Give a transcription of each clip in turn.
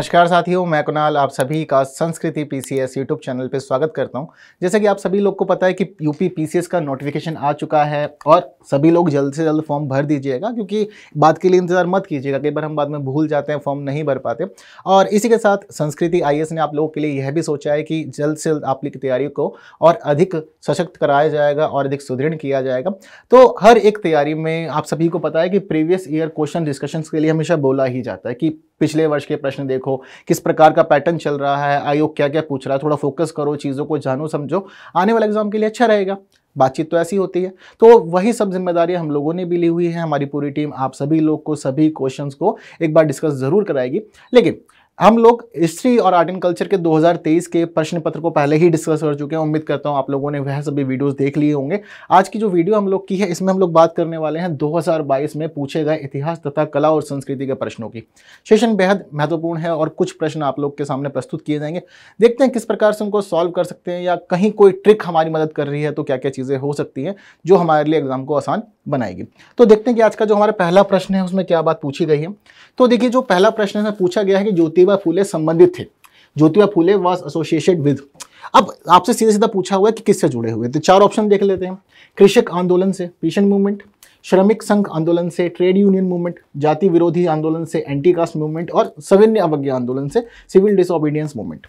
नमस्कार साथियों, मैं कुणाल, आप सभी का संस्कृति पीसीएस यूट्यूब चैनल पर स्वागत करता हूँ। जैसे कि आप सभी लोग को पता है कि यूपी पीसीएस का नोटिफिकेशन आ चुका है और सभी लोग जल्द से जल्द फॉर्म भर दीजिएगा, क्योंकि बात के लिए इंतज़ार मत कीजिएगा, कई बार हम बाद में भूल जाते हैं फॉर्म नहीं भर पाते। और इसी के साथ संस्कृति आई ने आप लोगों के लिए यह भी सोचा है कि जल्द से जल्द आप की तैयारी को और अधिक सशक्त कराया जाएगा और अधिक सुदृढ़ किया जाएगा। तो हर एक तैयारी में आप सभी को पता है कि प्रीवियस ईयर क्वेश्चन डिस्कशन के लिए हमेशा बोला ही जाता है कि पिछले वर्ष के प्रश्न देखो, किस प्रकार का पैटर्न चल रहा है, आयोग क्या क्या पूछ रहा है, थोड़ा फोकस करो चीज़ों को, जानो, समझो, आने वाले एग्ज़ाम के लिए अच्छा रहेगा। बातचीत तो ऐसी होती है। तो वही सब ज़िम्मेदारी हम लोगों ने भी ली हुई है, हमारी पूरी टीम आप सभी लोग को, सभी क्वेश्चंस को एक बार डिस्कस ज़रूर कराएगी। लेकिन हम लोग हिस्ट्री और आर्ट एंड कल्चर के 2023 के प्रश्न पत्र को पहले ही डिस्कस कर चुके हैं। उम्मीद करता हूँ आप लोगों ने वह सभी वीडियोस देख लिए होंगे। आज की जो वीडियो हम लोग की है, इसमें हम लोग बात करने वाले हैं 2022 में पूछे गए इतिहास तथा कला और संस्कृति के प्रश्नों की। सेशन बेहद महत्वपूर्ण है और कुछ प्रश्न आप लोग के सामने प्रस्तुत किए जाएँगे। देखते हैं किस प्रकार से उनको सॉल्व कर सकते हैं या कहीं कोई ट्रिक हमारी मदद कर रही है तो क्या क्या चीज़ें हो सकती हैं जो हमारे लिए एग्ज़ाम को आसान बनाएगी। तो देखते हैं कि आज का जो हमारा पहला प्रश्न है, उसमें क्या बात पूछी गई है। तो देखिए, जो पहला प्रश्न है पूछा गया है कि ज्योतिबा फूले संबंधित थे। Jyotiba Phule was associated with अब आपसे सीधा सीधा पूछा हुआ है कि किससे जुड़े हुए तो चार ऑप्शन देख लेते हैं। कृषक आंदोलन से पीशन मूवमेंट श्रमिक संघ आंदोलन से ट्रेड यूनियन मूवमेंट जाति विरोधी आंदोलन से एंटी कास्ट मूवमेंट और सविन्य अवज्ञा आंदोलन से सिविल डिसोबीडियंस मूवमेंट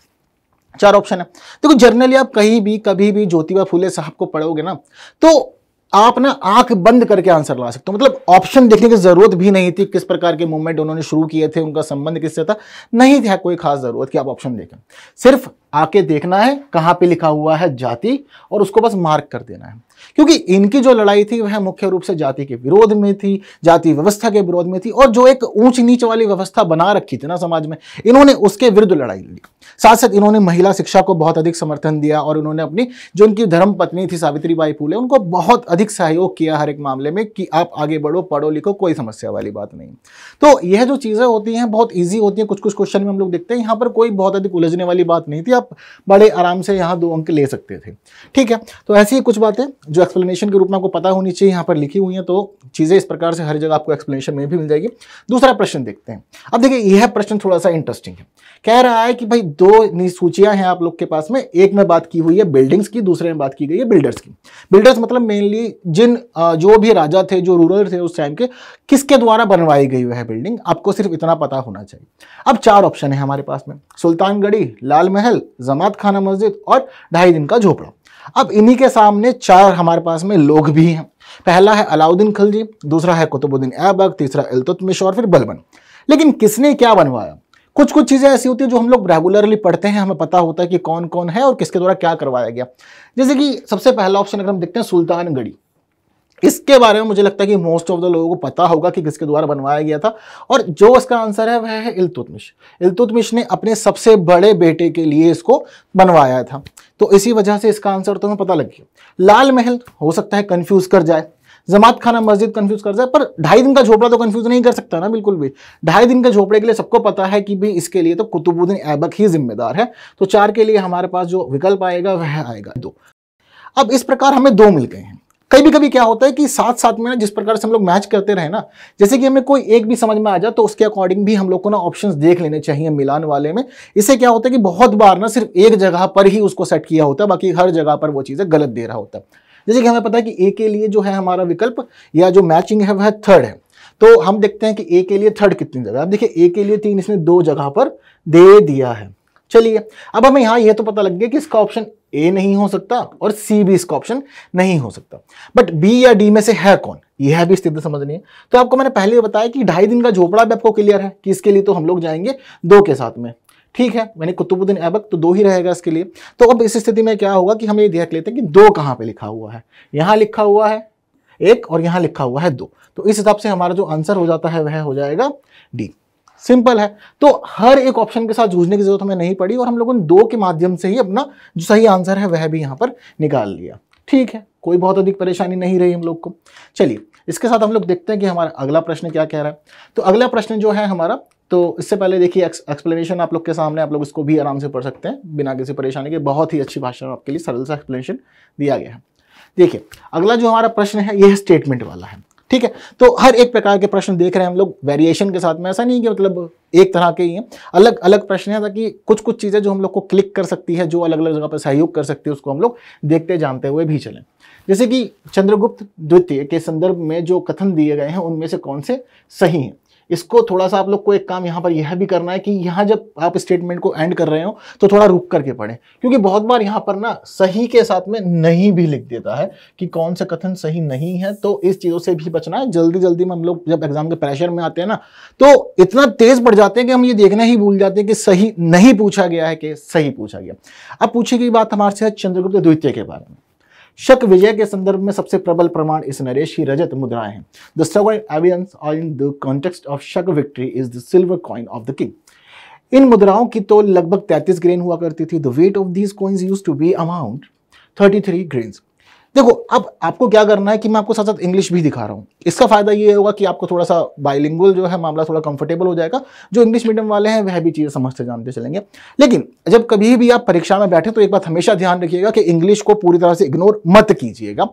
चार ऑप्शन है। देखो तो जर्नली आप कहीं भी, कभी भी ज्योतिबा फूले साहब को पढ़ोगे ना तो आप ना आँख बंद करके आंसर ला सकते हो। मतलब ऑप्शन देखने की ज़रूरत भी नहीं थी किस प्रकार के मूवमेंट उन्होंने शुरू किए थे, उनका संबंध किससे था, नहीं था कोई खास ज़रूरत कि आप ऑप्शन देखें। सिर्फ़ आके देखना है कहाँ पे लिखा हुआ है जाति और उसको बस मार्क कर देना है। क्योंकि इनकी जो लड़ाई थी वह मुख्य रूप से जाति के विरोध में थी, जाति व्यवस्था के विरोध में थी और जो एक ऊंच नीच वाली व्यवस्था बना रखी थी ना समाज में, इन्होंने उसके विरुद्ध लड़ाई लड़ी। साथ साथ इन्होंने महिला शिक्षा को बहुत अधिक समर्थन दिया और उन्होंने अपनी जो उनकी धर्म पत्नी थी सावित्री बाई फूले, उनको बहुत अधिक सहयोग किया हर एक मामले में कि आप आगे बढ़ो, पढ़ो, लिखो, कोई समस्या वाली बात नहीं। तो यह जो चीज़ें होती हैं, बहुत ईजी होती हैं कुछ कुछ क्वेश्चन में हम लोग देखते हैं, यहाँ पर कोई बहुत अधिक उलझने वाली बात नहीं थी, आप बड़े आराम से यहाँ दो अंक ले सकते थे। ठीक है तो ऐसी ही कुछ बातें जो एक्सप्लेनेशन के रूप में आपको पता होनी चाहिए, यहाँ पर लिखी हुई हैं तो चीज़ें इस प्रकार से हर जगह आपको एक्सप्लेनेशन में भी मिल जाएगी। दूसरा प्रश्न देखते हैं। अब देखिए, यह प्रश्न थोड़ा सा इंटरेस्टिंग है। कह रहा है कि भाई, दो सूचियाँ हैं आप लोग के पास में, एक में बात की हुई है बिल्डिंग्स की, दूसरे में बात की गई है बिल्डर्स की। बिल्डर्स मतलब मेनली जिन जो भी राजा थे, जो रूरल थे उस टाइम के, किसके द्वारा बनवाई गई वह बिल्डिंग आपको सिर्फ़ इतना पता होना चाहिए। अब चार ऑप्शन है हमारे पास में। सुल्तानगढ़ी लाल महल जमात खाना मस्जिद और ढाई दिन का झोपड़ा। अब इन्हीं के सामने चार हमारे पास में लोग भी हैं। पहला है अलाउद्दीन खलजी, दूसरा है कुतुबुद्दीन ऐबक, तीसरा इल्तुतमिश और फिर बलबन। लेकिन किसने क्या बनवाया? कुछ कुछ चीज़ें ऐसी होती है जो हम लोग रेगुलरली पढ़ते हैं, हमें पता होता है कि कौन कौन है और किसके द्वारा क्या करवाया गया। जैसे कि सबसे पहला ऑप्शन अगर हम देखते हैं सुल्तानगढ़ी इसके बारे में मुझे लगता है कि मोस्ट ऑफ़ द लोगों को पता होगा कि किसके द्वारा बनवाया गया था। और जो इसका आंसर है, वह है इल्तुतमिश इल्तुतमिश ने अपने सबसे बड़े बेटे के लिए इसको बनवाया था। तो इसी वजह से इसका आंसर तुम्हें पता लग गया। लाल महल हो सकता है कंफ्यूज कर जाए। जमात खाना मस्जिद कंफ्यूज कर जाए, पर ढाई दिन का झोपड़ा तो कंफ्यूज नहीं कर सकता ना, बिल्कुल भी। ढाई दिन के झोपड़े के लिए सबको पता है कि भाई इसके लिए तो कुतुबुद्दीन ऐबक ही जिम्मेदार है। तो चार के लिए हमारे पास जो विकल्प आएगा, वह आएगा दो। अब इस प्रकार हमें दो मिल गए हैं। कभी कभी क्या होता है कि साथ साथ में ना जिस प्रकार से हम लोग मैच करते रहे ना, जैसे कि हमें कोई एक भी समझ में आ जाए तो उसके अकॉर्डिंग भी हम लोग को ना ऑप्शंस देख लेने चाहिए मिलान वाले में। इससे क्या होता है कि बहुत बार ना सिर्फ़ एक जगह पर ही उसको सेट किया होता है, बाकी हर जगह पर वो चीज़ें गलत दे रहा होता है। जैसे कि हमें पता है कि ए के लिए जो है हमारा विकल्प या जो मैचिंग है, वह थर्ड है। तो हम देखते हैं कि ए के लिए थर्ड कितनी जगह अब देखिए ए के लिए तीन, इसने दो जगह पर दे दिया है। चलिए, अब हमें यहाँ यह तो पता लग गया कि इसका ऑप्शन ए नहीं हो सकता और सी भी इसका ऑप्शन नहीं हो सकता। बट बी या डी में से है कौन? यह भी स्थिति समझनी है। तो आपको मैंने पहले बताया कि ढाई दिन का झोपड़ा भी आपको क्लियर है कि इसके लिए तो हम लोग जाएँगे दो के साथ में। ठीक है मैंने कुतुबुद्दीन ऐबक तो दो ही रहेगा इसके लिए। तो अब इस स्थिति में क्या होगा कि हम ये देख लेते हैं कि दो कहाँ पे लिखा हुआ है। यहाँ लिखा हुआ है एक और यहाँ लिखा हुआ है दो। तो इस हिसाब से हमारा जो आंसर हो जाता है, वह हो जाएगा डी सिंपल है। तो हर एक ऑप्शन के साथ जूझने की ज़रूरत हमें नहीं पड़ी और हम लोगों ने दो के माध्यम से ही अपना जो सही आंसर है, वह भी यहाँ पर निकाल लिया। ठीक है, कोई बहुत अधिक परेशानी नहीं रही हम लोग को। चलिए, इसके साथ हम लोग देखते हैं कि हमारा अगला प्रश्न क्या कह रहा है। तो अगला प्रश्न जो है हमारा तो इससे पहले देखिए एक्सप्लेनेशन आप लोग के सामने, आप लोग इसको भी आराम से पढ़ सकते हैं, बिना किसी परेशानी के। बहुत ही अच्छी भाषा में आपके लिए सरल सा एक्सप्लेनेशन दिया गया है। देखिए, अगला जो हमारा प्रश्न है, यह स्टेटमेंट वाला है। ठीक है? तो हर एक प्रकार के प्रश्न देख रहे हैं हम लोग। वेरिएशन के साथ में ऐसा नहीं कि मतलब एक तरह के ही हैं। अलग अलग प्रश्न है ताकि कुछ कुछ चीज़ें जो हम लोग को क्लिक कर सकती है, जो अलग अलग जगह पर सहयोग कर सकती है, उसको हम लोग देखते, जानते हुए भी चलें। जैसे कि चंद्रगुप्त द्वितीय के संदर्भ में जो कथन दिए गए हैं, उनमें से कौन से सही हैं? इसको थोड़ा सा आप लोग को एक काम यहाँ पर यह भी करना है कि यहाँ जब आप स्टेटमेंट को एंड कर रहे हो तो थोड़ा रुक करके पढ़ें। क्योंकि बहुत बार यहाँ पर ना सही के साथ में नहीं भी लिख देता है कि कौन सा कथन सही नहीं है तो इस चीज़ों से भी बचना है। जल्दी जल्दी में हम लोग जब एग्ज़ाम के प्रेशर में आते हैं ना तो इतना तेज बढ़ जाते हैं कि हम ये देखना ही भूल जाते हैं कि सही नहीं पूछा गया है कि सही पूछा गया। अब पूछी गई बात हमारे से चंद्रगुप्त द्वितीय के बारे में। शक विजय के संदर्भ में सबसे प्रबल प्रमाण इस नरेश की रजत मुद्राएँ हैं। The survive evidence in the context of Shaka victory is the silver coin of the king इन मुद्राओं की तो लगभग 33 ग्रेन हुआ करती थी। The weight of these coins use to be amount 33 grains देखो, अब आपको क्या करना है कि मैं आपको साथ साथ इंग्लिश भी दिखा रहा हूँ। इसका फ़ायदा ये होगा कि आपको थोड़ा सा बाइलिंगुअल जो है मामला थोड़ा कंफर्टेबल हो जाएगा। जो इंग्लिश मीडियम वाले हैं, वह भी चीज़ें समझते जानते चलेंगे। लेकिन जब कभी भी आप परीक्षा में बैठे तो एक बात हमेशा ध्यान रखिएगा कि इंग्लिश को पूरी तरह से इग्नोर मत कीजिएगा।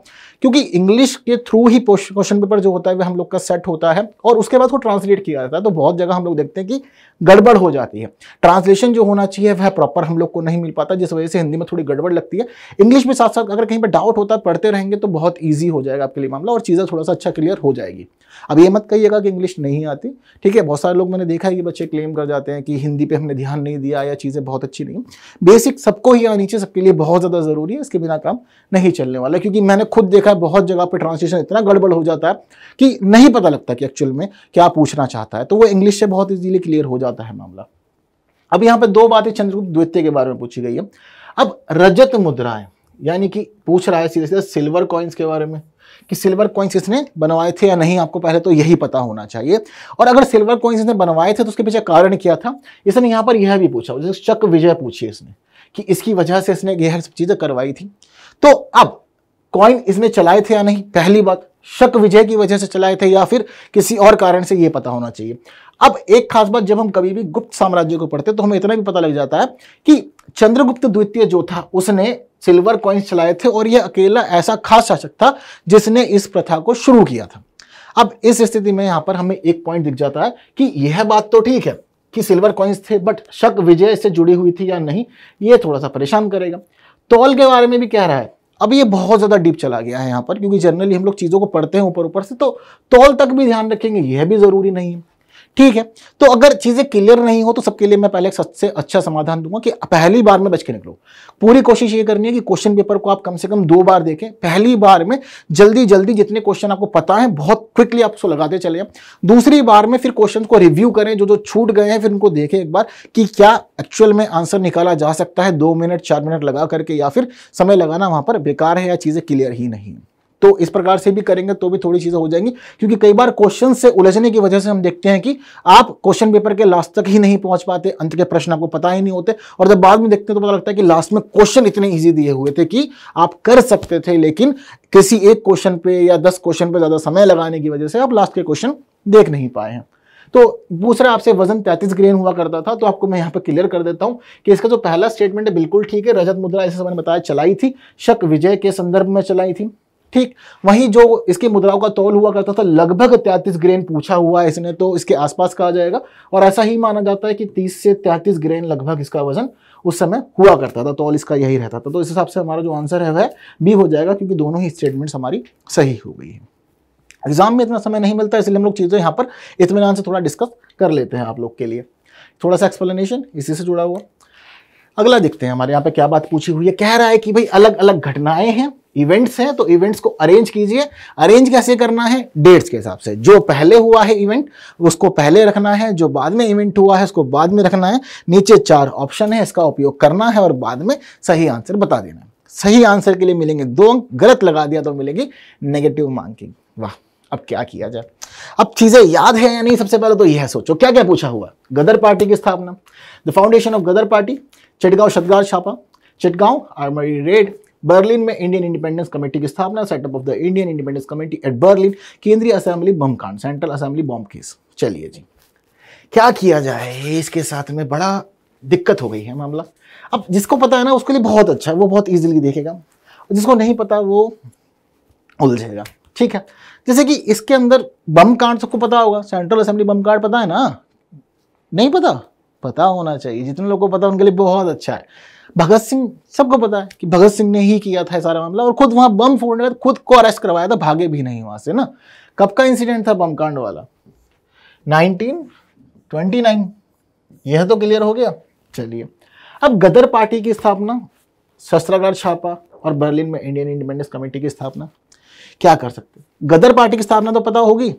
क्योंकि इंग्लिश के थ्रू ही क्वेश्चन पेपर जो होता है, वह हम लोग का सेट होता है और उसके बाद वो ट्रांसलेट किया जाता है। तो बहुत जगह हम लोग देखते हैं कि गड़बड़ हो जाती है। ट्रांसलेशन जो होना चाहिए, वह प्रॉपर हम लोग को नहीं मिल पाता, जिस वजह से हिंदी में थोड़ी गड़बड़ लगती है। इंग्लिश में साथ साथ अगर कहीं पर डाउट होता है पढ़ते रहेंगे तो बहुत ईजी हो जाएगा आपके लिए मामला और चीज़ें थोड़ा सा अच्छा क्लियर हो जाएगी। अब ये मत कहिएगा कि इंग्लिश नहीं आती, ठीक है? बहुत सारे लोग मैंने देखा है कि बच्चे क्लेम कर जाते हैं कि हिंदी पे हमने ध्यान नहीं दिया या चीज़ें बहुत अच्छी नहीं बेसिक सबको ही आनी चाहिए सबके लिए बहुत ज़्यादा ज़रूरी है, इसके बिना काम नहीं चलने वाला क्योंकि मैंने खुद देखा है बहुत जगह पर ट्रांसलेशन इतना गड़बड़ हो जाता है कि नहीं पता लगता कि एक्चुअल में क्या पूछना चाहता है तो वो इंग्लिश से बहुत ईजीली क्लियर हो जाता है मामला। अब यहाँ पर दो बातें चंद्रगुप्त द्वितीय के बारे में पूछी गई है। अब रजत मुद्राएँ। यानी कि पूछ रहा है सीधे सीधे सिल्वर कॉइन्स के बारे में कि सिल्वर कॉइन्स इसने बनवाए थे या नहीं, आपको पहले तो यही पता होना चाहिए। और अगर सिल्वर कॉइन्स इसने बनवाए थे तो उसके पीछे कारण क्या था? इसने यहाँ पर यह भी पूछा, जैसे चक विजय पूछी इसने कि इसकी वजह से इसने यह सब चीज़ें करवाई थी। तो अब कॉइन इसने चलाए थे या नहीं? पहली बात, शक विजय की वजह से चलाए थे या फिर किसी और कारण से यह पता होना चाहिए। अब एक खास बात, जब हम कभी भी गुप्त साम्राज्य को पढ़ते तो हमें इतना भी पता लग जाता है कि चंद्रगुप्त द्वितीय जो था, उसने सिल्वर कॉइन्स चलाए थे और यह अकेला ऐसा खास शासक था जिसने इस प्रथा को शुरू किया था। अब इस स्थिति में यहाँ पर हमें एक पॉइंट दिख जाता है कि यह बात तो ठीक है कि सिल्वर कॉइन्स थे बट शक विजय से जुड़ी हुई थी या नहीं, ये थोड़ा सा परेशान करेगा। तौल के बारे में भी कह रहा है। अब ये बहुत ज़्यादा डीप चला गया है यहाँ पर, क्योंकि जनरली हम लोग चीज़ों को पढ़ते हैं ऊपर ऊपर से तो तौल तक भी ध्यान रखेंगे, यह भी ज़रूरी नहीं है। ठीक है? तो अगर चीज़ें क्लियर नहीं हो तो सबके लिए मैं पहले सबसे अच्छा समाधान दूँगा कि पहली बार में बच के निकलो। पूरी कोशिश ये करनी है कि क्वेश्चन पेपर को आप कम से कम दो बार देखें। पहली बार में जल्दी जल्दी जितने क्वेश्चन आपको पता है, बहुत क्विकली आप उसको लगाते चले दूसरी बार में फिर क्वेश्चन को रिव्यू करें जो जो छूट गए हैं, फिर उनको देखें एक बार कि क्या एक्चुअल में आंसर निकाला जा सकता है। दो मिनट चार मिनट लगा करके या फिर समय लगाना वहाँ पर बेकार है या चीज़ें क्लियर ही नहीं। तो इस प्रकार से भी करेंगे तो भी थोड़ी चीज़ें हो जाएँगी। क्योंकि कई बार क्वेश्चन से उलझने की वजह से हम देखते हैं कि आप क्वेश्चन पेपर के लास्ट तक ही नहीं पहुँच पाते, अंत के प्रश्न आपको पता ही नहीं होते। और जब बाद में देखते हैं तो पता लगता है कि लास्ट में क्वेश्चन इतने ईजी दिए हुए थे कि आप कर सकते थे, लेकिन किसी एक क्वेश्चन पे या दस क्वेश्चन पे ज़्यादा समय लगाने की वजह से आप लास्ट के क्वेश्चन देख नहीं पाए हैं। तो दूसरा आपसे वज़न 33 ग्रेन हुआ करता था तो आपको मैं यहाँ पर क्लियर कर देता हूँ कि इसका जो पहला स्टेटमेंट है, बिल्कुल ठीक है, रजत मुद्रा ऐसे मैंने बताया चलाई थी, शक विजय के संदर्भ में चलाई थी। ठीक, वहीं जो इसकी मुद्राओं का तौल हुआ करता था, लगभग तैतीस ग्रेन पूछा हुआ है इसने तो इसके आसपास कहा जाएगा। और ऐसा ही माना जाता है कि तीस से तैतीस ग्रेन लगभग इसका वज़न उस समय हुआ करता था, तौल इसका यही रहता था। तो इस हिसाब से हमारा जो आंसर है, वह बी हो जाएगा, क्योंकि दोनों ही स्टेटमेंट्स हमारी सही हो गई है। एग्ज़ाम में इतना समय नहीं मिलता, इसलिए हम लोग चीज़ें यहाँ पर इतमान से थोड़ा डिस्कस कर लेते हैं आप लोग के लिए। थोड़ा सा एक्सप्लेनेशन इसी से जुड़ा हुआ। अगला देखते हैं हमारे यहाँ पे क्या बात पूछी हुई है। कह रहा है कि भाई अलग अलग घटनाएँ हैं इवेंट्स हैं तो इवेंट्स को अरेंज कीजिए। अरेंज कैसे करना है? डेट्स के हिसाब से। जो पहले हुआ है इवेंट उसको पहले रखना है। जो बाद में इवेंट हुआ है, उसको बाद में रखना है। नीचे चार ऑप्शन है, इसका उपयोग करना है और बाद में सही आंसर बता देना है। सही आंसर के लिए मिलेंगे दो अंक, गलत लगा दिया तो मिलेगी नेगेटिव मार्किंग वाह, अब क्या किया जाए? अब चीज़ें याद है या नहीं, सबसे पहले तो यह सोचो। क्या क्या पूछा हुआ? गदर पार्टी की स्थापना। The foundation of Ghadar party. Chittagong शतगार छापा। चिटगांव, आर्मरी रेड, बर्लिन में इंडियन इंडिपेंडेंस कमेटी की स्थापना setup of the Indian independence committee at Berlin केंद्रीय असेंबली बम कांड सेंट्रल असेंबली बम केस चलिए जी। क्या किया जाए? इसके साथ में बड़ा दिक्कत हो गई है मामला। अब जिसको पता है ना, उसके लिए बहुत अच्छा है, वो बहुत इजीली देखेगा। जिसको नहीं पता, वो उलझेगा। ठीक है? जैसे कि इसके अंदर बम कांड सबको पता होगा। सेंट्रल असेंबली बम कांड पता है ना? नहीं पता? पता होना चाहिए। जितने लोगों को पता उनके लिए बहुत अच्छा है। भगत सिंह, सबको पता है कि भगत सिंह ने ही किया था सारा मामला और खुद वहाँ बम फोड़ने का खुद को अरेस्ट करवाया था, भागे भी नहीं वहाँ से ना। कब का इंसिडेंट था बम कांड वाला 1929 यह तो क्लियर हो गया। चलिए। अब गदर पार्टी की स्थापना, शस्त्रागार छापा और बर्लिन में इंडियन इंडिपेंडेंस कमेटी की स्थापना। क्या कर सकते? गदर पार्टी की स्थापना तो पता होगी।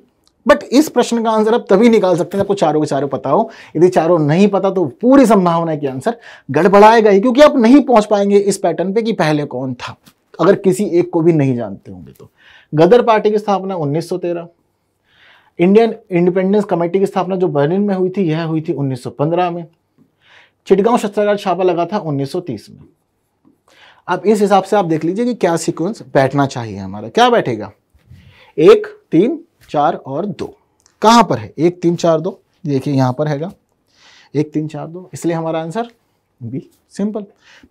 बट इस प्रश्न का आंसर आप तभी निकाल सकते हैं आपको चारों के चारों पता हो। यदि चारों नहीं पता तो पूरी संभावना है कि आंसर गड़बड़ाएगा ही, क्योंकि आप नहीं पहुँच पाएँगे इस पैटर्न पे कि पहले कौन था। अगर किसी एक को भी नहीं जानते होंगे तो। गदर पार्टी की स्थापना 1913 इंडियन इंडिपेंडेंस कमेटी की स्थापना जो बर्लिन में हुई थी, यह हुई थी 1915 में। चिटगांव शस्त्रागार छापा लगा था 1930 में। अब इस हिसाब से आप देख लीजिए कि क्या सीक्वेंस बैठना चाहिए हमारा। क्या बैठेगा? एक, तीन चार और दो। कहाँ पर है? एक, तीन, चार, दो। देखिए, यहाँ पर हैगा। एक, तीन, चार, दो। इसलिए हमारा आंसर बी। सिंपल।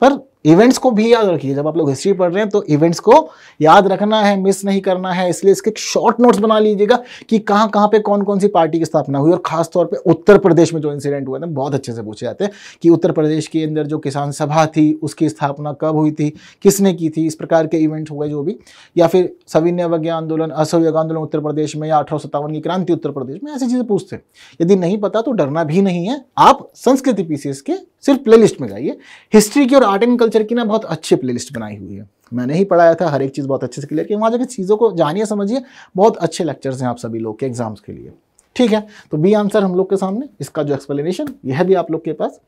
पर इवेंट्स को भी याद रखिए। जब आप लोग हिस्ट्री पढ़ रहे हैं तो इवेंट्स को याद रखना है मिस नहीं करना है। इसलिए इसके शॉर्ट नोट्स बना लीजिएगा कि कहाँ कहाँ पे कौन कौन सी पार्टी की स्थापना हुई और खास तौर पे उत्तर प्रदेश में जो इंसिडेंट हुए थे बहुत अच्छे से पूछे जाते हैं कि उत्तर प्रदेश के अंदर जो किसान सभा थी, उसकी स्थापना कब हुई थी, किसने की थी, इस प्रकार के इवेंट हुए जो भी। या फिर सविन्य अवज्ञा आंदोलन, असहयोग आंदोलन उत्तर प्रदेश में या अठारह की क्रांति उत्तर प्रदेश में, ऐसी चीज़ें पूछते हैं। यदि नहीं पता तो डरना भी नहीं है। आप संस्कृति पीसीएस के सिर्फ़ प्लेलिस्ट में जाइए हिस्ट्री की और आर्ट एंड कल्चर की ना बहुत अच्छी प्लेलिस्ट बनाई हुई है। मैंने ही पढ़ाया था, हर एक चीज़ बहुत अच्छे से क्लियर किया। वहाँ जाकर चीज़ों को जानिए, समझिए। बहुत अच्छे लेक्चर्स हैं आप सभी लोग के एग्ज़ाम्स के लिए। ठीक है? तो बी आंसर हम लोग के सामने। इसका जो एक्सप्लेनेशन यह भी आप लोग के पास।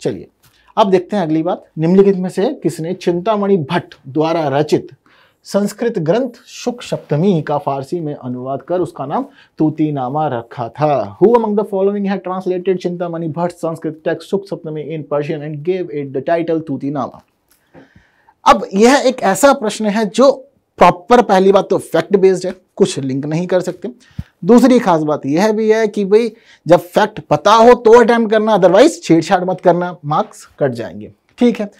चलिए, अब देखते हैं अगली बात। निम्नलिखित में से किसने चिंतामणि भट्ट द्वारा रचित संस्कृत ग्रंथ शुक सप्तमी का फारसी में अनुवाद कर उसका नाम तूती नामा रखा था। हु अमंग द फॉलोइंग है translated Chintamani Bhatt Sanskrit text Shuka Saptami in Persian and gave it the title Tuti Nama अब यह एक ऐसा प्रश्न है जो प्रॉपर पहली बात तो फैक्ट बेस्ड है, कुछ लिंक नहीं कर सकते। दूसरी खास बात यह भी है कि भाई, जब फैक्ट पता हो तो अटेम्प्ट करना अदरवाइज़ छेड़छाड़ मत करना मार्क्स कट जाएँगे। ठीक है?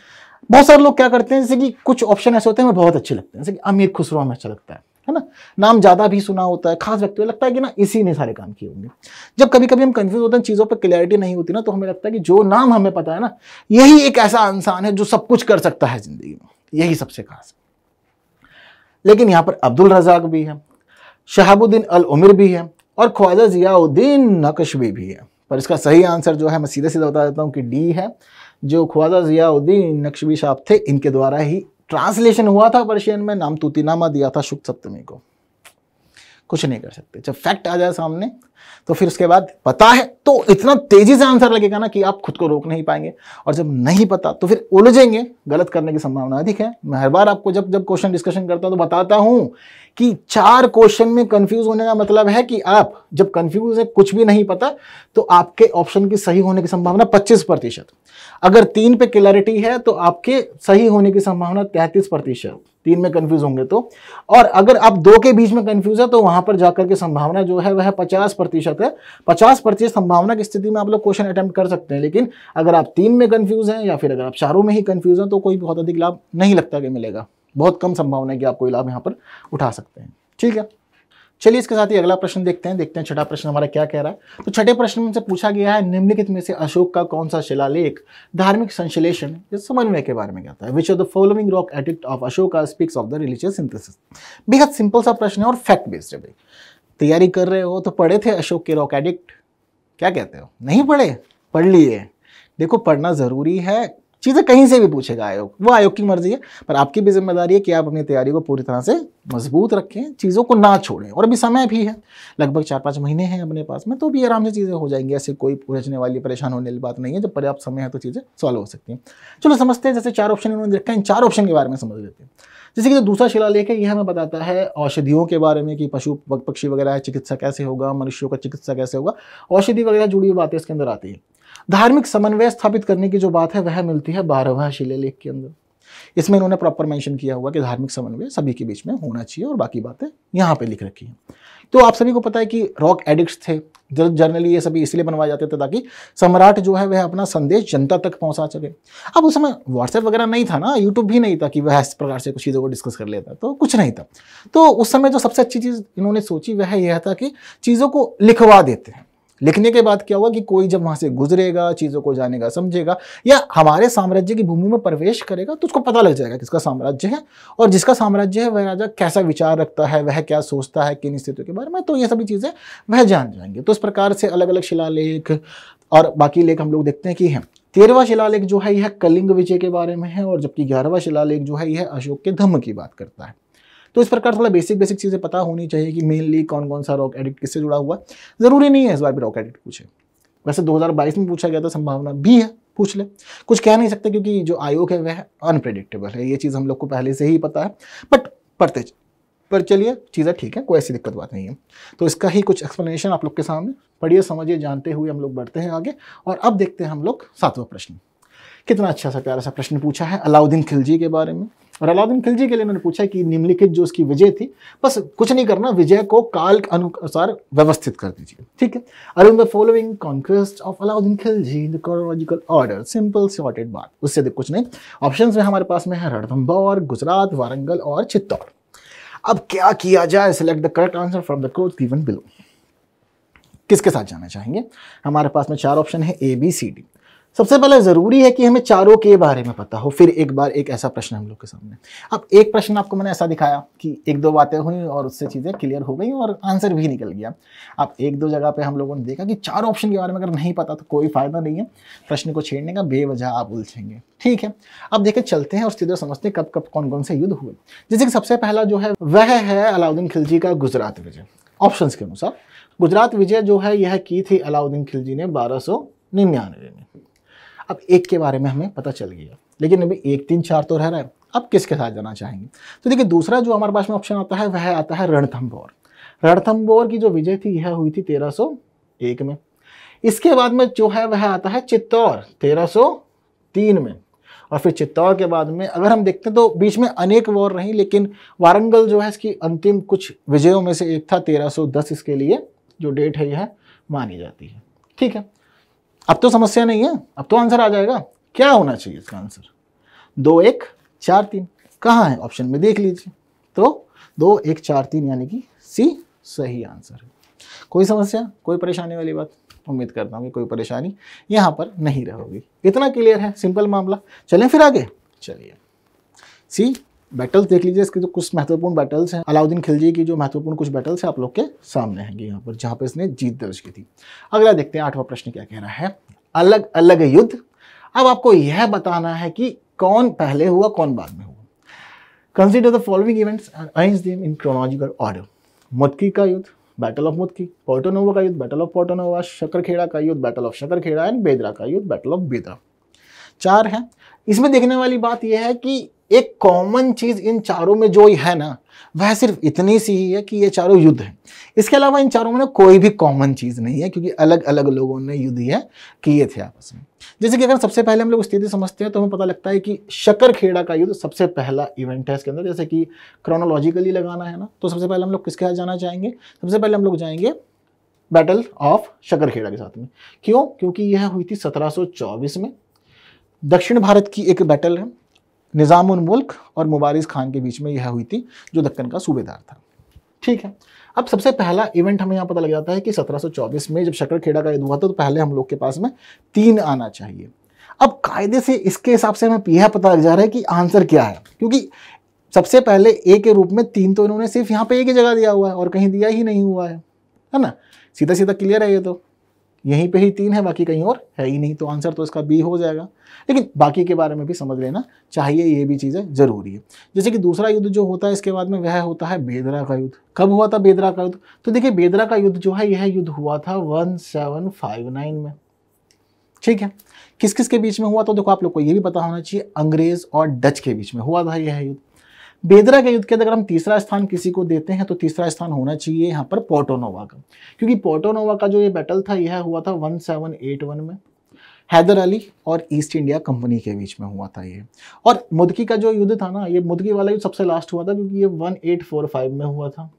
बहुत सारे लोग क्या करते हैं, जैसे कि कुछ ऑप्शन ऐसे होते हैं बहुत अच्छे लगते हैं। जैसे कि अमीर खुसरो हमें अच्छा लगता है है ना? नाम ज़्यादा भी सुना होता है, खास व्यक्ति लगता है कि ना, इसी ने सारे काम किए होंगे। जब कभी कभी हम कंफ्यूज होते हैं, चीज़ों पर क्लैरिटी नहीं होती ना तो हमें लगता है कि जो नाम हमें पता है ना, यही एक ऐसा इंसान है जो सब कुछ कर सकता है ज़िंदगी में। यही सबसे खास है। लेकिन यहाँ पर अब्दुल रजाक भी है, शहाबुद्दीन अल उमिर भी है, और ख्वाजा जियाउद्दीन नकशबी भी है। पर इसका सही आंसर जो है, मैं सीधे सीधे बता देता हूँ कि डी है। जो ख्वाजा जियाउद्दीन नक्शबी साहब थे, इनके द्वारा ही ट्रांसलेशन हुआ था पर्शियन में। नाम तूतीनामा दिया था शुक्त सप्तमी को। कुछ नहीं कर सकते। जब फैक्ट आ जाए सामने तो फिर उसके बाद पता है तो इतना तेज़ी से आंसर लगेगा ना कि आप खुद को रोक नहीं पाएँगे। और जब नहीं पता तो फिर उलझेंगे, गलत करने की संभावना अधिक है। मैं हर बार आपको जब जब क्वेश्चन डिस्कशन करता हूँ तो बताता हूँ कि चार क्वेश्चन में कंफ्यूज होने का मतलब है कि आप, जब कंफ्यूज है, कुछ भी नहीं पता तो आपके ऑप्शन की सही होने की संभावना पच्चीस अगर तीन पे क्लैरिटी है तो आपके सही होने की संभावना तैंतीस प्रतिशत। तीन में कंफ्यूज होंगे तो। और अगर आप दो के बीच में कंफ्यूज है तो वहाँ पर जाकर के संभावना जो है, वह पचास प्रतिशत है। पचास प्रतिशत संभावना की स्थिति में आप लोग क्वेश्चन अटेम्प्ट कर सकते हैं, लेकिन अगर आप तीन में कंफ्यूज हैं या फिर अगर आप चारों में ही कंफ्यूज हैं तो कोई बहुत अधिक लाभ नहीं लगता कि मिलेगा। बहुत कम संभावना है कि आप कोई लाभ यहाँ पर उठा सकते हैं। ठीक है? चलिए इसके साथ ही अगला प्रश्न देखते हैं। देखते हैं छठा प्रश्न हमारा क्या कह रहा है। तो छठे प्रश्न में से पूछा गया है, निम्नलिखित में से अशोक का कौन सा शिलालेख धार्मिक संश्लेषण समन्वय के बारे में कहता है। Which of the following rock edict of Ashok speaks of the religious synthesis बेहद सिंपल सा प्रश्न है और फैक्ट बेस्ड है भाई। तैयारी कर रहे हो तो पढ़े थे अशोक के रॉक एडिक्ट? क्या कहते हो? नहीं पढ़े? पढ़ लिए। देखो, पढ़ना ज़रूरी है। चीज़ें कहीं से भी पूछेगा आयोग। वो आयोग की मर्ज़ी है, पर आपकी भी ज़िम्मेदारी है कि आप अपनी तैयारी को पूरी तरह से मज़बूत रखें, चीज़ों को ना छोड़ें। और अभी समय भी है। लगभग चार पाँच महीने हैं अपने पास में तो भी आराम से चीज़ें हो जाएँगी। ऐसे कोई पूछने वाली, परेशान होने वाली बात नहीं है। जब पर्याप्त समय है तो चीज़ें सॉल्व हो सकती हैं। चलो, समझते हैं, जैसे चार ऑप्शन इन्होंने देखा इन चार ऑप्शन के बारे में समझ लेते हैं। जैसे कि जो दूसरा शिलालेख है यह हमें बताता है औषधियों के बारे में कि पशु, पक्षी वगैरह चिकित्सा कैसे होगा, मनुष्यों का चिकित्सा कैसे होगा, औषधि वगैरह जुड़ी हुई बातें इसके अंदर आती है। धार्मिक समन्वय स्थापित करने की जो बात है, वह मिलती है बारहवा शिलालेख के अंदर। इसमें इन्होंने प्रॉपर मेंशन किया हुआ कि धार्मिक समन्वय सभी के बीच में होना चाहिए और बाकी बातें यहाँ पे लिख रखी हैं। तो आप सभी को पता है कि रॉक एडिक्ट्स थे जनरली ये सभी इसलिए बनवाए जाते थे ताकि सम्राट जो है वह अपना संदेश जनता तक पहुँचा सके। अब उस समय व्हाट्सएप वगैरह नहीं था ना यूट्यूब भी नहीं था कि वह इस प्रकार से कुछ चीज़ों को डिस्कस कर लेता तो कुछ नहीं था। तो उस समय जो सबसे अच्छी चीज़ इन्होंने सोची वह यह था कि चीज़ों को लिखवा देते हैं। लिखने के बाद क्या हुआ कि कोई जब वहाँ से गुजरेगा, चीज़ों को जानेगा, समझेगा, या हमारे साम्राज्य की भूमि में प्रवेश करेगा तो उसको पता लग जाएगा किसका साम्राज्य है और जिसका साम्राज्य है वह राजा कैसा विचार रखता है, वह क्या सोचता है, किन स्थितियों के बारे में तो ये सभी चीज़ें वह जान जाएँगे। तो इस प्रकार से अलग अलग शिलालेख और बाकी लेख हम लोग देखते हैं कि हैं तेरहवा शिलालेख जो है, यह कलिंग विजय के बारे में है और जबकि ग्यारहवा शिलालेख जो है, यह अशोक के धम्म की बात करता है। तो इस प्रकार थोड़ा बेसिक बेसिक चीज़ें पता होनी चाहिए कि मेनली कौन कौन सा रॉक एडिक्ट किससे जुड़ा हुआ। ज़रूरी नहीं है इस बार भी रॉक एडिक्ट पूछे। वैसे 2022 में पूछा गया था, संभावना भी है, पूछ ले। कुछ कह नहीं सकते क्योंकि जो आयोग है, वह अनप्रिडिक्टेबल है, ये चीज़ हम लोग को पहले से ही पता है। बट पढ़ते पर चलिए, चीज़ें ठीक है, कोई ऐसी दिक्कत बात नहीं है। तो इसका ही कुछ एक्सप्लेनेशन आप लोग के सामने। पढ़िए, समझिए, जानते हुए हम लोग बढ़ते हैं आगे। और अब देखते हैं हम लोग सातवां प्रश्न। कितना अच्छा सा प्यारा सा प्रश्न पूछा है अलाउद्दीन खिलजी के बारे में। और अलाउद्दीन खिलजी के लिए उन्होंने पूछा कि निम्नलिखित जो उसकी विजय थी, बस कुछ नहीं करना, विजय को काल के अनुसार व्यवस्थित कर दीजिए, ठीक है? Arrange the following conquest of Alauddin Khilji in order simple sorted बात, उससे अधिक कुछ नहीं। ऑप्शन में हमारे पास में है रणथंबोर गुजरात, वारंगल और चित्तौड़। अब क्या किया जाए? Select the correct answer from the codes given below किसके साथ जाना चाहेंगे? हमारे पास में चार ऑप्शन है ए बी सी डी सबसे पहले ज़रूरी है कि हमें चारों के बारे में पता हो, फिर एक बार एक ऐसा प्रश्न हम लोग के सामने। अब एक प्रश्न आपको मैंने ऐसा दिखाया कि एक दो बातें हुई और उससे चीज़ें क्लियर हो गई और आंसर भी निकल गया। अब एक दो जगह पे हम लोगों ने देखा कि चार ऑप्शन के बारे में अगर नहीं पता तो कोई फ़ायदा नहीं है। प्रश्न को छेड़ने का बेवजह आप उलझेंगे। ठीक है, अब देखें चलते हैं और सीधे समझते हैं कब कब कौन कौन से युद्ध हुए। जैसे कि सबसे पहला जो है, वह है अलाउद्दीन खिलजी का गुजरात विजय। ऑप्शन के अनुसार, गुजरात विजय जो है, यह की थी अलाउद्दीन खिलजी ने बारह में। अब एक के बारे में हमें पता चल गया। लेकिन अभी एक, तीन, चार तो रह रहा है। अब किसके साथ जाना चाहेंगे? तो देखिए, दूसरा जो हमारे पास में ऑप्शन आता है, वह आता है रणथम्बोर रणथम्बोर की जो विजय थी, यह हुई थी तेरह में। इसके बाद में जो है, वह आता है चित्तौर, तेरह में। और फिर चित्तौर के बाद में, अगर हम देखते हैं तो बीच में अनेक वॉर रही, लेकिन वारंगल जो है, इसकी अंतिम कुछ विजयों में से एक था 1310 इसके लिए, जो डेट है, यह मानी जाती है। ठीक है? अब तो समस्या नहीं है, अब तो आंसर आ जाएगा। क्या होना चाहिए इसका आंसर दो एक चार तीन। कहाँ है? ऑप्शन में देख लीजिए। तो दो एक चार तीन यानी कि सी सही आंसर है। कोई समस्या? कोई परेशानी वाली बात? उम्मीद करता हूँ कि कोई परेशानी यहाँ पर नहीं रहोगी। इतना क्लियर है? सिंपल मामला। चलें फिर आगे। चलिए। सी बैटल्स देख लीजिए, इसके जो कुछ महत्वपूर्ण बैटल्स हैं। अलाउद्दीन खिलजी की जो महत्वपूर्ण कुछ बैटल्स हैं आप लोग के सामने हैं यहाँ पर, जहाँ पर इसने जीत दर्ज की थी। अगला देखते हैं, आठवां प्रश्न क्या कह रहा है। अलग अलग युद्ध। अब आपको यह बताना है कि कौन पहले हुआ, कौन बाद में हुआ। Consider the following events arrange them in chronological order Mudki का युद्ध बैटल ऑफ़ मुदकी पोर्टोनोवा का युद्ध बैटल ऑफ़ पोर्टोनोवा। शकरखेड़ा का युद्ध बैटल ऑफ़ शकरखेड़ा एंड बेदरा का युद्ध बैटल ऑफ़ बेदरा। चार है। इसमें देखने वाली बात यह है कि एक कॉमन चीज़ इन चारों में जो है ना, वह सिर्फ़ इतनी सी ही है कि ये चारों युद्ध हैं। इसके अलावा इन चारों में ना कोई भी कॉमन चीज़ नहीं है, क्योंकि अलग अलग लोगों ने युद्ध यह किए थे आपस में। जैसे कि अगर सबसे पहले हम लोग स्थिति समझते हैं तो हमें पता लगता है कि शकर खेड़ा का युद्ध सबसे पहला इवेंट है इसके अंदर, जैसे कि क्रोनोलॉजिकली लगाना है ना तो सबसे पहले हम लोग किसके साथ जाना चाहेंगे? सबसे पहले हम लोग जाएँगे बैटल ऑफ़ शकरखेड़ा के साथ में। क्यों? क्योंकि यह हुई थी 1724 में। दक्षिण भारत की एक बैटल है निज़ाम मुल्क और मुबारिस खान के बीच में यह हुई थी, जो दक्कन का सूबेदार था। ठीक है। अब सबसे पहला इवेंट हमें यहाँ पता लग जाता है कि 1724 में जब शकर खेड़ा का युद्ध हुआ था तो पहले हम लोग के पास में तीन आना चाहिए। अब कायदे से इसके हिसाब से हमें यह पता लग जा रहा है कि आंसर क्या है, क्योंकि सबसे पहले ए के रूप में तीन तो इन्होंने सिर्फ़ यहाँ पे एक ही जगह दिया हुआ है और कहीं दिया ही नहीं हुआ है है ना? सीधा सीधा क्लियर है ये तो। यहीं पे ही तीन है, बाकी कहीं और है ही नहीं तो आंसर तो इसका बी हो जाएगा। लेकिन बाकी के बारे में भी समझ लेना, चाहिए ये भी चीज़ें ज़रूरी है। जैसे कि दूसरा युद्ध जो होता है, इसके बाद में वह होता है बेदरा का युद्ध। कब हुआ था बेदरा का युद्ध? तो देखिए बेदरा का युद्ध जो है, यह युद्ध हुआ था वन सेवन फाइव नाइन में। ठीक है? किस किस के बीच में हुआ तो देखो आप लोग को ये भी पता होना चाहिए, अंग्रेज़ और डच के बीच में हुआ था यह युद्ध। बेदरा के युद्ध के अगर हम तीसरा स्थान किसी को देते हैं तो तीसरा स्थान होना चाहिए यहाँ पर पोर्टोनोवा का। क्योंकि पोर्टोनोवा का जो ये बैटल था, यह हुआ था वन सेवन एट वन में। हैदर अली और ईस्ट इंडिया कंपनी के बीच में हुआ था ये। और मुदकी का जो युद्ध था ना, ये मुदकी वाला युद्ध सबसे लास्ट हुआ था, क्योंकि ये 1845 में हुआ था।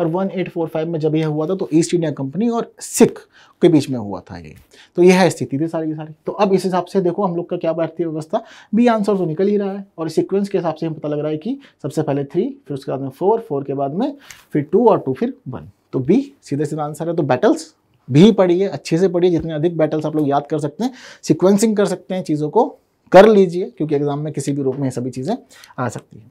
और 1845 में जब यह हुआ था तो ईस्ट इंडिया कंपनी और सिख के बीच में हुआ था ये। तो यह है स्थिति थी सारी की सारी। तो अब इस हिसाब से देखो हम लोग का क्या है व्यवस्था बी आंसर तो निकल ही रहा है। और सिक्वेंस के हिसाब से हमें पता लग रहा है कि सबसे पहले थ्री फिर उसके बाद में फोर फोर के बाद में फिर टू और टू फिर वन तो बी सीधे सीधा आंसर है तो बैटल्स भी पढ़िए अच्छे से पढ़िए जितने अधिक बैटल्स आप लोग याद कर सकते हैं सिक्वेंसिंग कर सकते हैं, चीज़ों को कर लीजिए, क्योंकि एग्ज़ाम में किसी भी रूप में ये सभी चीज़ें आ सकती हैं।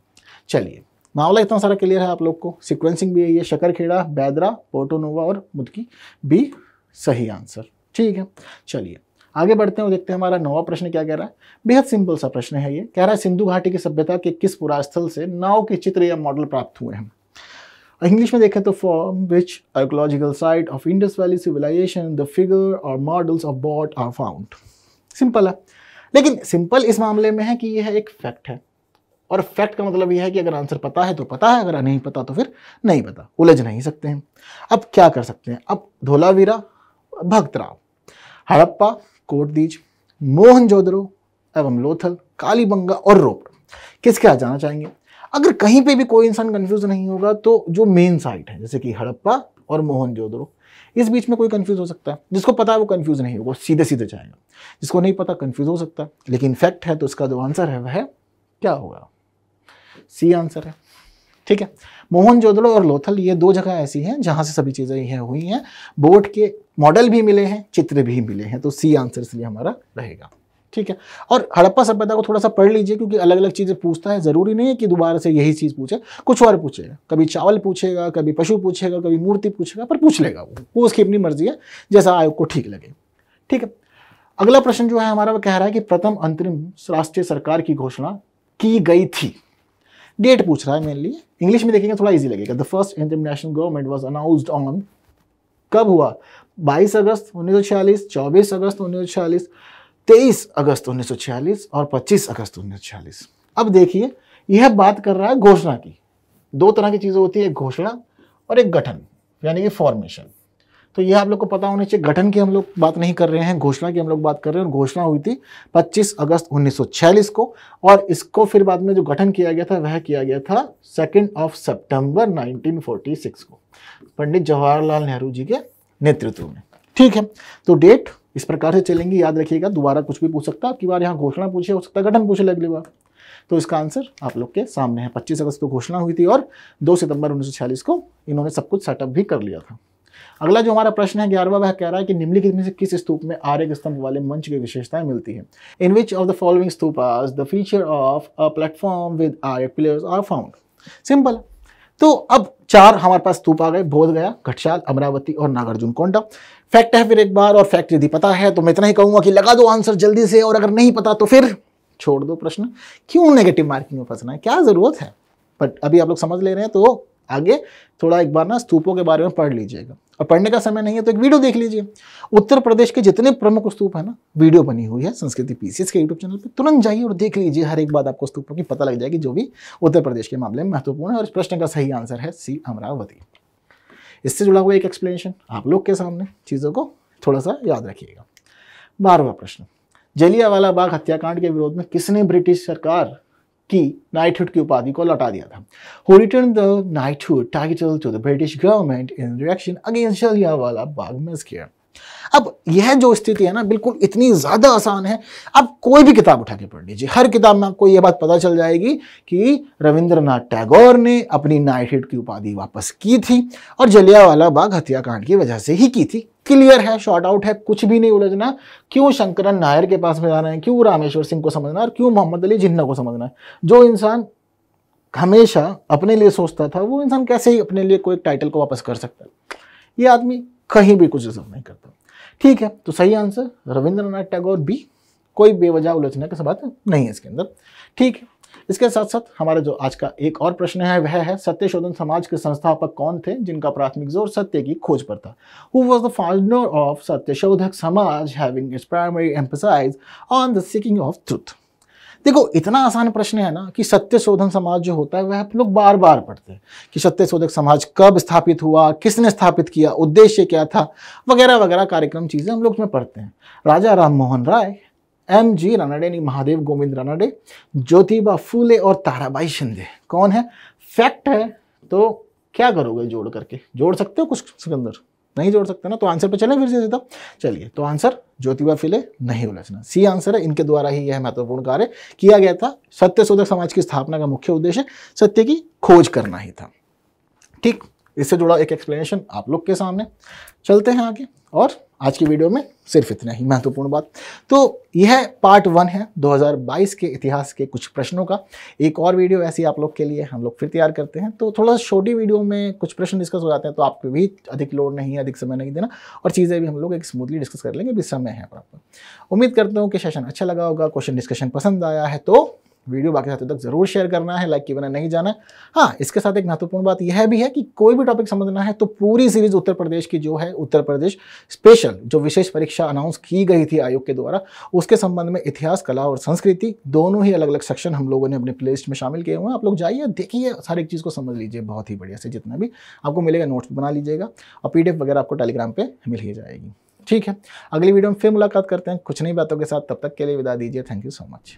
चलिए मामला इतना सारा क्लियर है आप लोग को। सिक्वेंसिंग भी यही है शकरखेड़ा, बैदरा, पोर्टोनोवा और मुदकी बी सही आंसर ठीक है, चलिए। आगे बढ़ते हैं देखते हैं हमारा नवा प्रश्न क्या कह रहा है। बेहद सिंपल सा प्रश्न है ये। कह रहा है, सिंधु घाटी की सभ्यता के किस पुरास्थल से नाव के चित्र या मॉडल प्राप्त हुए हैं? इंग्लिश में देखें तो from which archaeological site of Indus valley civilisation the figure और models of boat are found simple है। लेकिन सिंपल इस मामले में है कि यह एक फैक्ट है। और फैक्ट का मतलब यह है कि अगर आंसर पता है तो पता है, अगर नहीं पता तो फिर नहीं पता। उलझ नहीं सकते हैं अब क्या कर सकते हैं? अब धोलावीरा भक्तराव हड़प्पा, कोटदीज मोहनजोदड़ो एवं लोथल, कालीबंगा और रोपड़। किसके आ जाना चाहेंगे? अगर कहीं पे भी कोई इंसान कंफ्यूज नहीं होगा तो जो मेन साइट है, जैसे कि हड़प्पा और मोहनजोदड़ो इस बीच में कोई कंफ्यूज हो सकता है। जिसको पता है वो कंफ्यूज नहीं होगा सीधे सीधे जाएगा। जिसको नहीं पता कंफ्यूज हो सकता है। लेकिन फैक्ट है तो इसका जो आंसर है, वह क्या होगा? सी आंसर है। ठीक है? मोहनजोदड़ो और लोथल, ये दो जगह ऐसी हैं जहाँ से सभी चीज़ें यह हुई हैं। बोर्ड के मॉडल भी मिले हैं, चित्र भी मिले हैं तो सी आंसर इसलिए हमारा रहेगा। ठीक है? और हड़प्पा सभ्यता को थोड़ा सा पढ़ लीजिए, क्योंकि अलग अलग चीज़ें पूछता है, ज़रूरी नहीं है कि दोबारा से यही चीज़ पूछे। कुछ और पूछेगा। कभी चावल पूछेगा, कभी पशु पूछेगा, कभी मूर्ति पूछेगा, पर पूछ लेगा वो। वो उसकी अपनी मर्ज़ी है, जैसा आयोग को ठीक लगे। ठीक है? अगला प्रश्न जो है हमारा, वो कह रहा है कि प्रथम अंतरिम राष्ट्रीय सरकार की घोषणा की गई थी। डेट पूछ रहा है मेनली इंग्लिश में देखेंगे थोड़ा इजी लगेगा। The first international government was announced on कब हुआ? 22 अगस्त 1946 24 अगस्त 1946 23 अगस्त 1946 और 25 अगस्त 1946 अब देखिए, यह बात कर रहा है घोषणा की। दो तरह की चीज़ें होती है, एक घोषणा और एक गठन, यानी कि फॉर्मेशन तो ये आप लोग को पता होना चाहिए, गठन की हम लोग बात नहीं कर रहे हैं, घोषणा की हम लोग बात कर रहे हैं घोषणा हुई थी 25 अगस्त 1946 को, और इसको फिर बाद में जो गठन किया गया था, वह किया गया था सेकेंड ऑफ़ सितंबर 1946 को। पंडित जवाहरलाल नेहरू जी के नेतृत्व में। ठीक है तो डेट इस प्रकार से चलेंगी, याद रखिएगा, दोबारा कुछ भी पूछ सकता है, आपकी बार यहाँ घोषणा पूछे, हो सकता है गठन पूछे अगली बार। तो इसका आंसर आप लोग के सामने है 25 अगस्त को घोषणा हुई थी, और 2 सितंबर 1946 को इन्होंने सब कुछ सेटअप भी कर लिया था। अगला जो हमारा प्रश्न है, ग्यारहवा, वह कह रहा है कि निम्नलिखित में से किस स्तूप में आर्य स्तंभ वाले मंच की विशेषताएँ मिलती हैं? In which of the following stupas the feature of a platform with Arya pillars are found simple तो अब चार हमारे पास स्तूप आ गए बोध गया घटशाल, अमरावती और नागार्जुन कोंडा। फैक्ट है फिर एक बार और फैक्ट यदि पता है तो मैं इतना ही कहूँगा कि लगा दो आंसर जल्दी से और अगर नहीं पता तो फिर छोड़ दो प्रश्न। क्यों नेगेटिव मार्किंग में फंसना है? क्या ज़रूरत है? बट अभी आप लोग समझ ले रहे हैं तो आगे थोड़ा एक बार ना स्तूपों के बारे में पढ़ लीजिएगा। और पढ़ने का समय नहीं है तो एक वीडियो देख लीजिए। उत्तर प्रदेश के जितने प्रमुख स्तूप है ना, वीडियो बनी हुई है संस्कृति पीसीएस के यूट्यूब चैनल पर तुरंत जाइए और देख लीजिए, हर एक बात आपको स्तूपों की पता लग जाएगी, जो भी उत्तर प्रदेश के मामले में महत्वपूर्ण है। और इस प्रश्न का सही आंसर है सी अमरावती। इससे जुड़ा हुआ एक एक्सप्लेनेशन आप लोग के सामने, चीज़ों को थोड़ा सा याद रखिएगा। बारहवा प्रश्न, जलियावाला बाग हत्याकांड के विरोध में किसने ब्रिटिश सरकार की नाइटहुड की उपाधि को लौटा दिया था। Who return the knighthood title to the British government in reaction against Jallianwala Bagh massacre अब यह जो स्थिति है ना, बिल्कुल इतनी ज़्यादा आसान है। अब कोई भी किताब उठा के पढ़ लीजिए। हर किताब में आपको यह बात पता चल जाएगी कि रविंद्रनाथ टैगोर ने अपनी नाइटहुड की उपाधि वापस की थी और जलियावाला बाग हत्याकांड की वजह से ही की थी। क्लियर है, शॉर्ट आउट है, कुछ भी नहीं उलझना। क्यों शंकरन नायर के पास में जाना है? क्यों रामेश्वर सिंह को समझना और क्यों मोहम्मद अली जिन्ना को समझना है? जो इंसान हमेशा अपने लिए सोचता था, वो इंसान कैसे ही अपने लिए कोई टाइटल को वापस कर सकता है? ये आदमी कहीं भी कुछ रिज़र्व नहीं करता। ठीक है तो सही आंसर रविंद्रनाथ टैगोर भी कोई बेवजह उलझने का बात नहीं है इसके अंदर। ठीक है, इसके साथ साथ हमारा जो आज का एक और प्रश्न है, वह है सत्य शोधन समाज के संस्थापक कौन थे जिनका प्राथमिक ज़ोर सत्य की खोज पर था? Who was the founder of Satya Shodhak Samaj having its primary emphasis on the seeking of truth देखो, इतना आसान प्रश्न है ना कि सत्य शोधन समाज जो होता है, वह आप लोग बार बार पढ़ते हैं कि सत्य शोधक समाज कब स्थापित हुआ, किसने स्थापित किया, उद्देश्य क्या था वगैरह वगैरह कार्यक्रम चीज़ें हम लोग उसमें पढ़ते हैं। राजा राम मोहन राय, एम जी रानाडे यानी महादेव गोविंद रानाडे ज्योतिबा फूले और ताराबाई शिंदे। कौन है? फैक्ट है तो क्या करोगे जोड़ करके? जोड़ सकते हो कुछ, सिकंदर? नहीं जोड़ सकते ना तो आंसर पे चले फिर से सीधा। चलिए तो आंसर ज्योतिबा फिले नहीं उलझना। सी आंसर है, इनके द्वारा ही यह महत्वपूर्ण कार्य किया गया था। सत्य शोधक समाज की स्थापना का मुख्य उद्देश्य सत्य की खोज करना ही था। ठीक, इससे जुड़ा एक एक्सप्लेनेशन आप लोग के सामने। चलते हैं आगे, और आज की वीडियो में सिर्फ़ इतना ही महत्वपूर्ण बात। तो यह पार्ट वन है 2022 के इतिहास के कुछ प्रश्नों का। एक और वीडियो ऐसी आप लोग के लिए हम लोग फिर तैयार करते हैं। तो थोड़ा सा छोटी वीडियो में कुछ प्रश्न डिस्कस हो जाते हैं तो आप भी अधिक लोड नहीं है, अधिक समय नहीं देना। और चीज़ें भी हम लोग एक स्मूथली डिस्कस कर लेंगे भी समय है प्रॉपर उम्मीद करता हूँ कि सेशन अच्छा लगा होगा क्वेश्चन डिस्कशन पसंद आया है तो वीडियो बाकी साथियों तक ज़रूर शेयर करना है लाइक के बिना नहीं जाना। है, इसके साथ एक महत्वपूर्ण बात यह भी है कि कोई भी टॉपिक समझना है तो पूरी सीरीज़ उत्तर प्रदेश की जो है, उत्तर प्रदेश स्पेशल जो विशेष परीक्षा अनाउंस की गई थी आयोग के द्वारा, उसके संबंध में इतिहास, कला और संस्कृति दोनों ही अलग अलग सेक्शन हम लोगों ने अपने प्ले में शामिल किए हुए हैं। आप लोग जाइए, देखिए, हर एक चीज़ को समझ लीजिए, बहुत ही बढ़िया से जितना भी आपको मिलेगा नोट्स बना लीजिएगा और पीडीएफ वगैरह आपको टेलीग्राम पर मिल ही जाएगी। ठीक है, अगली वीडियो में फिर मुलाकात करते हैं, कुछ नई बातों के साथ, तब तक के लिए विदा दीजिए थैंक यू सो मच